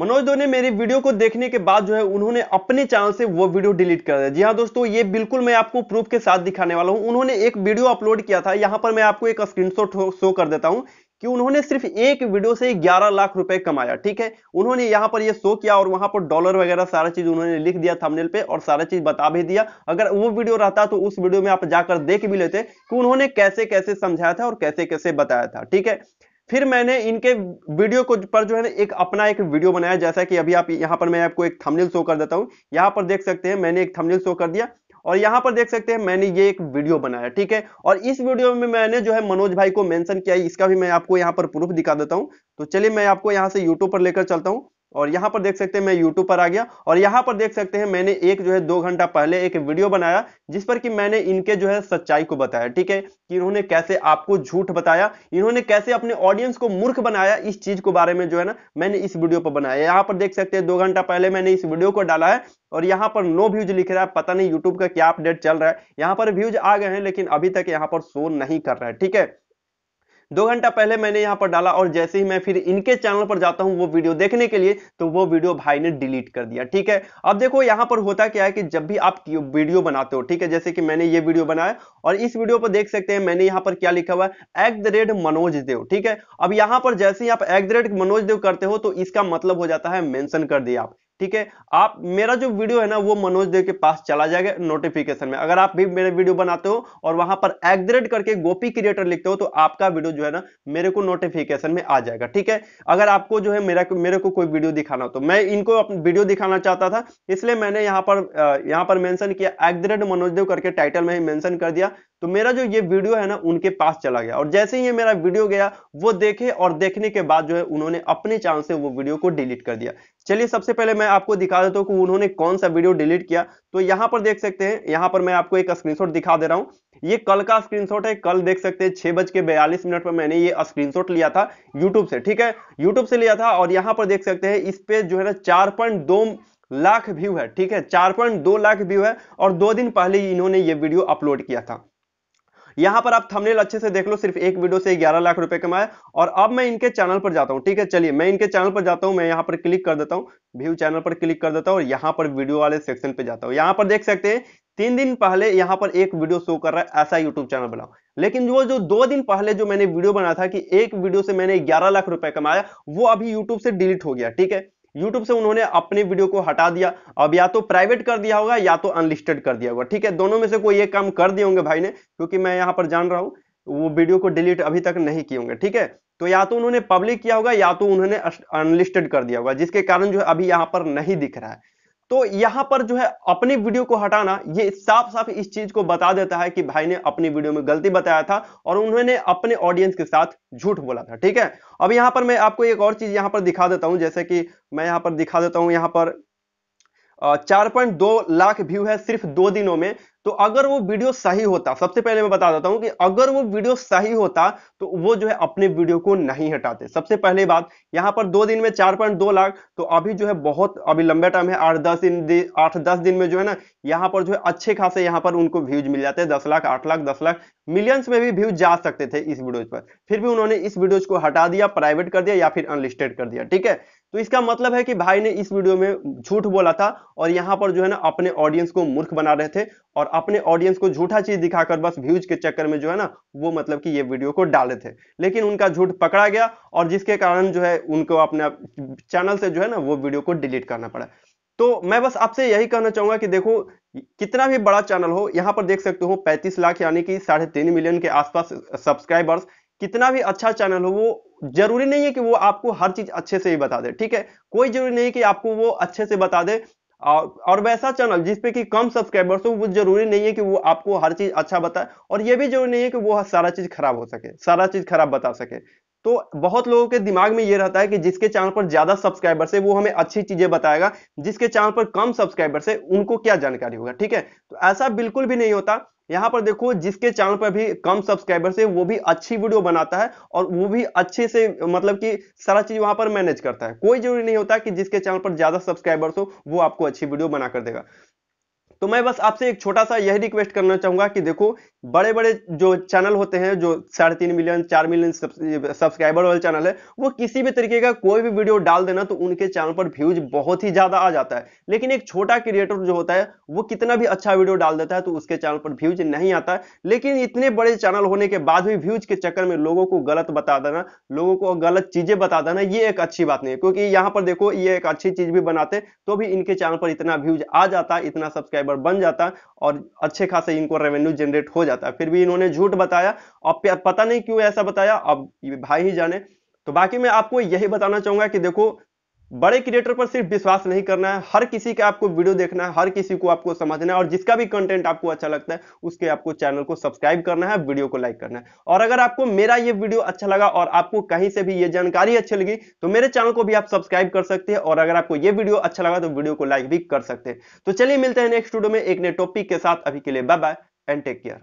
मनोज दो ने मेरी वीडियो को देखने के बाद जो है, उन्होंने अपने चैनल से वो वीडियो डिलीट कर दिया। जी हाँ दोस्तों, ये बिल्कुल मैं आपको प्रूफ के साथ दिखाने वाला हूँ। उन्होंने एक वीडियो अपलोड किया था। यहाँ पर मैं आपको एक स्क्रीनशॉट शो कर देता हूँ कि उन्होंने सिर्फ़ एक वीडियो से 11 लाख रुपए कमाया, ठीक है? उन्होंने यहाँ पर ये शो किया और वहाँ पर डॉलर वगैरह सारा चीज़ उन्होंने लिख दिया थंबनेल पे और सारा चीज़ बता भी दिया। अगर वो वीडियो रहता तो उस वीडियो में आप जाकर देख भी लेते कि उन्होंने कैसे कैसे समझाया था और कैसे कैसे बताया था, ठीक है? फिर मैंने इनके वीडियो को पर जो है ना, एक अपना एक वीडियो बनाया, जैसा कि अभी आप यहाँ पर मैं आपको एक थंबनेल शो कर देता हूँ। यहाँ पर देख सकते हैं, मैंने एक थंबनेल शो कर दिया और यहाँ पर देख सकते हैं, मैंने ये एक वीडियो बनाया, ठीक है? और इस वीडियो में मैंने जो है, मनोज भाई को मेंशन किया इसका भी मैं आपको यहाँ पर प्रूफ दिखा देता हूँ। तो चलिए, मैं आपको यहाँ से यूट्यूब पर लेकर चलता हूँ। और यहाँ पर देख सकते हैं मैं यूट्यूब पर आ गया, और यहाँ पर देख सकते हैं मैंने एक जो है दो घंटा पहले एक वीडियो बनाया, जिस पर कि मैंने इनके जो है सच्चाई को बताया, ठीक है? कि इन्होंने कैसे आपको झूठ बताया, इन्होंने कैसे अपने ऑडियंस को मूर्ख बनाया, इस चीज़ को बारे में जो है ना मैंने इस वीडियो पर बनाया। यहाँ पर देख सकते हैं दो घंटा पहले मैंने इस वीडियो को डाला है, और यहाँ पर नो व्यूज़ लिख रहा है, पता नहीं यूट्यूब का क्या अपडेट चल रहा है। यहाँ पर व्यूज़ आ गए हैं, लेकिन अभी तक यहाँ पर शो नहीं कर रहा है, ठीक है? दो घंटा पहले मैंने यहाँ पर डाला और जैसे ही मैं फिर इनके चैनल पर जाता हूँ वो वीडियो देखने के लिए तो वो वीडियो भाई ने डिलीट कर दिया, ठीक है? अब देखो, यहाँ पर होता क्या है कि जब भी आप वीडियो बनाते हो, ठीक है? जैसे कि मैंने ये वीडियो बनाया और इस वीडियो पर देख सकते हैं, मैंने यहाँ पर क्या लिखा हुआ है? Egg the red Manoj Dev, ठीक है? अब यहाँ पर जैसे ही आप egg the red Manoj Dev करते हो तो इसका मतलब हो जाता है मेंशन कर दिया आप। ठीक है? आप, मेरा जो वीडियो है ना, वो मनोज देव के पास चला जाएगा नोटिफिकेशन में। अगर आप भी मेरे वीडियो बनाते हो और वहाँ पर एग्रेड करके गोपी क्रिएटर लिखते हो तो आपका वीडियो जो है ना, मेरे को नोटिफिकेशन में आ जाएगा, ठीक है? अगर आपको जो है मेरा, मेरे को कोई वीडियो दिखाना हो तो मैं इनको वीडियो दिखाना चाहता था, इसलिए मैंने यहाँ पर यहाँ पर मैंशन किया एग्रेड मनोज देव करके टाइटल में ही मेंशन कर दिया। तो मेरा जो ये वीडियो है ना, उनके पास चला गया। और जैसे ही ये मेरा वीडियो गया, वो देखे और देखने के बाद जो है, उन्होंने अपने चैनल से वो वीडियो को डिलीट कर दिया। चलिए, सबसे पहले मैं आपको दिखा देता हूँ कि उन्होंने कौन सा वीडियो डिलीट किया। तो यहाँ पर देख सकते हैं, यहाँ पर मैं आपको एक स्क्रीनशॉट दिखा दे रहा हूँ। ये कल का स्क्रीनशॉट है। कल देख सकते हैं, छह बज के बयालीस मिनट पर मैंने ये स्क्रीनशॉट लिया था यूट्यूब से, ठीक है? यूट्यूब से लिया था और यहाँ पर देख सकते हैं, इस पे जो है ना, चार पॉइंट दो लाख व्यू है, ठीक है? चार पॉइंट दो लाख व्यू है और दो दिन पहले इन्होंने ये वीडियो अपलोड किया था। यहाँ पर आप थंबनेल अच्छे से देख लो, सिर्फ़ एक वीडियो से 11 लाख रुपए कमाए और अब मैं इनके चैनल पर जाता हूँ, ठीक है? चलिए, मैं इनके चैनल पर जाता हूँ, मैं यहाँ पर क्लिक कर देता हूँ व्यू चैनल पर क्लिक कर देता हूँ और यहाँ पर वीडियो वाले सेक्शन पे जाता हूँ। यहाँ पर देख सकते हैं, तीन दिन पहले यहाँ पर एक वीडियो शो कर रहा है ऐसा यूट्यूब चैनल बनाओ। लेकिन वो जो दो दिन पहले जो मैंने वीडियो बनाया था कि एक वीडियो से मैंने 11 लाख रुपए कमाया, वो अभी यूट्यूब से डिलीट हो गया, ठीक है? यूट्यूब से उन्होंने अपने वीडियो को हटा दिया। अब या तो प्राइवेट कर दिया होगा, या तो अनलिस्टेड कर दिया होगा। ठीक है, दोनों में से कोई एक काम कर दिए होंगे भाई ने, क्योंकि मैं यहाँ पर जान रहा हूँ, वो वीडियो को डिलीट अभी तक नहीं किए होंगे। ठीक है तो या तो उन्होंने पब्लिक किया होगा, या तो उन्होंने अनलिस्टेड कर दिया होगा, जिसके कारण जो अभी यहाँ पर नहीं दिख रहा है। तो यहाँ पर जो है अपनी वीडियो को हटाना, ये साफ़ साफ़ इस चीज़ को बता देता है कि भाई ने अपनी वीडियो में गलती बताया था और उन्होंने अपने ऑडियंस के साथ झूठ बोला था, ठीक है? अब यहाँ पर मैं आपको एक और चीज़ यहाँ पर दिखा देता हूँ, जैसे कि मैं यहाँ पर दिखा देता हूँ, यहाँ पर चार पॉइंट दो लाख व्यू है सिर्फ़ दो दिनों में तो अगर वो वीडियो सही होता, सबसे पहले मैं बता देता हूँ कि अगर वो वीडियो सही होता तो वो जो है अपने वीडियो को नहीं हटाते। सबसे पहले बात, यहाँ पर दो दिन में चार पॉइंट दो लाख तो अभी जो है बहुत, अभी लंबे टाइम है आठ दस दिन आठ दस दिन में जो है ना, यहाँ पर जो है अच्छे खासे यहाँ पर उनको व्यूज़ मिल जाते हैं, दस लाख, आठ लाख, दस लाख मिलियंस में भी व्यूज़ जा सकते थे इस वीडियोज़ पर। फिर भी उन्होंने इस वीडियोज़ को हटा दिया प्राइवेट कर दिया या फिर अनलिस्टेड कर दिया, ठीक है? तो इसका मतलब है कि भाई ने इस वीडियो में झूठ बोला था और यहाँ पर जो है ना अपने ऑडियंस को मूर्ख बना रहे थे और अपने ऑडियंस को झूठा चीज़ दिखाकर बस व्यूज़ के चक्कर में जो है ना वो मतलब कि ये वीडियो को डाले थे। लेकिन उनका झूठ पकड़ा गया और जिसके कारण जो है उनको अपने चैनल से जो है ना वो वीडियो को डिलीट करना पड़ा। तो मैं बस आपसे यही कहना चाहूँगा कि देखो, कितना भी बड़ा चैनल हो, यहाँ पर देख सकते हो 35 लाख यानी कि साढ़े तीन मिलियन के आसपास सब्सक्राइबर्स कितना भी अच्छा चैनल हो वो ज़रूरी नहीं है कि वो आपको हर चीज़ अच्छे से ही बता दे ठीक है? कोई ज़रूरी नहीं कि आपको वो अच्छे से बता दे। और, और वैसा चैनल जिसपे कि कम सब्सक्राइबर्स हो वो ज़रूरी नहीं है कि वो आपको हर चीज़ अच्छा बताए और ये भी ज़रूरी नहीं है कि वो सारा चीज़ खराब हो सके सारा चीज़ खराब बता सके। तो बहुत लोगों के दिमाग में ये रहता है कि जिसके चैनल पर ज़्यादा सब्सक्राइबर्स है वो हमें अच्छी चीज़ें बताएगा जिसके चैनल पर कम सब्सक्राइबर्स है उनको क्या जानकारी होगा ठीक है? तो ऐसा बिल्कुल भी नहीं होता। यहाँ पर देखो, जिसके चैनल पर भी कम सब्सक्राइबर्स है, वो भी अच्छी वीडियो बनाता है और वो भी अच्छे से मतलब कि सारा चीज़ वहाँ पर मैनेज करता है। कोई ज़रूरी नहीं होता कि जिसके चैनल पर ज़्यादा सब्सक्राइबर्स हो, वो आपको अच्छी वीडियो बनाकर देगा। तो मैं बस आपसे एक छोटा सा यही रिक्वेस्ट करना चाहूँगा कि देखो बड़े बड़े जो चैनल होते हैं, जो साढ़े तीन मिलियन चार मिलियन सब्सक्राइबर वाले चैनल है, वो किसी भी तरीके का कोई भी वीडियो डाल देना तो उनके चैनल पर व्यूज़ बहुत ही ज़्यादा आ जाता है। लेकिन एक छोटा क्रिएटर जो होता है, वो कितना भी अच्छा वीडियो डाल देता है तो उसके चैनल पर व्यूज़ नहीं आता। है लेकिन इतने बड़े चैनल होने के बाद भी व्यूज़ के चक्कर में लोगों को गलत बता देना, लोगों को गलत चीज़ें बता देना, ये एक अच्छी बात नहीं है। क्योंकि यहाँ पर देखो, ये एक अच्छी चीज़ भी बनाते तो भी इनके चैनल पर इतना व्यूज़ आ जाता, इतना सब्सक्राइबर बन जाता और अच्छे खासे इनको रेवेन्यू जनरेट हो जाता। फिर भी इन्होंने झूठ बताया और पता नहीं क्यों ऐसा बताया, अब भाई ही जाने। तो बाकी मैं आपको यही बताना चाहूँगा कि देखो बड़े क्रिएटर पर सिर्फ़ विश्वास नहीं करना है, हर किसी का आपको वीडियो देखना है, हर किसी को आपको समझना है और जिसका भी कंटेंट आपको अच्छा लगता है, उसके आपको चैनल को सब्सक्राइब करना है वीडियो को लाइक करना है। और अगर आपको मेरा ये वीडियो अच्छा लगा और आपको कहीं से भी ये जानकारी अच्छी लगी तो मेरे चैनल को भी आप सब्सक्राइब कर सकते हैं और अगर आपको ये वीडियो अच्छा लगा तो वीडियो को लाइक भी कर सकते हैं। तो चलिए मिलते हैं नेक्स्ट वीडियो में एक नए टॉपिक के साथ, अभी के लिए bye bye and take care